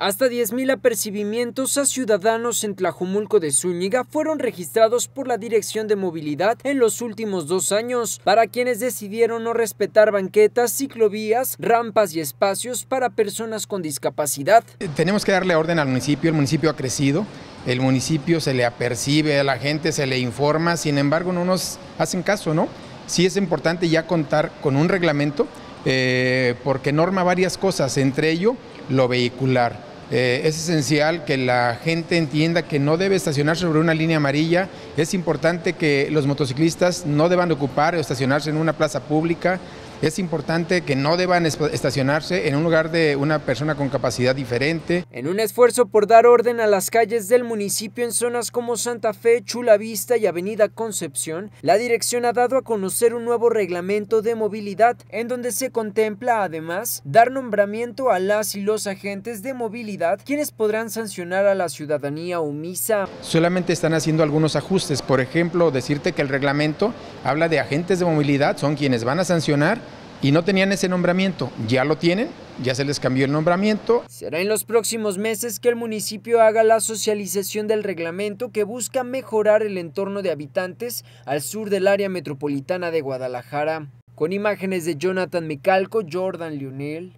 Hasta 10.000 apercibimientos a ciudadanos en Tlajumulco de Zúñiga fueron registrados por la Dirección de Movilidad en los últimos dos años, para quienes decidieron no respetar banquetas, ciclovías, rampas y espacios para personas con discapacidad. Tenemos que darle orden al municipio, el municipio ha crecido, el municipio se le apercibe, a la gente se le informa, sin embargo no nos hacen caso, ¿no? Sí es importante ya contar con un reglamento eh, porque norma varias cosas, entre ello lo vehicular. Eh, es esencial que la gente entienda que no debe estacionarse sobre una línea amarilla. Es importante que los motociclistas no deban ocupar o estacionarse en una plaza pública es importante que no deban estacionarse en un lugar de una persona con capacidad diferente. En un esfuerzo por dar orden a las calles del municipio en zonas como Santa Fe, Chula Vista y Avenida Concepción, la dirección ha dado a conocer un nuevo reglamento de movilidad en donde se contempla además dar nombramiento a las y los agentes de movilidad quienes podrán sancionar a la ciudadanía omisa. Solamente están haciendo algunos ajustes, por ejemplo, decirte que el reglamento habla de agentes de movilidad, son quienes van a sancionar y no tenían ese nombramiento, ya lo tienen, ya se les cambió el nombramiento. Será en los próximos meses que el municipio haga la socialización del reglamento que busca mejorar el entorno de habitantes al sur del área metropolitana de Guadalajara. Con imágenes de Jonathan Micalco, Jordan Lionel,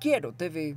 Quiero TV.